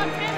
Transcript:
on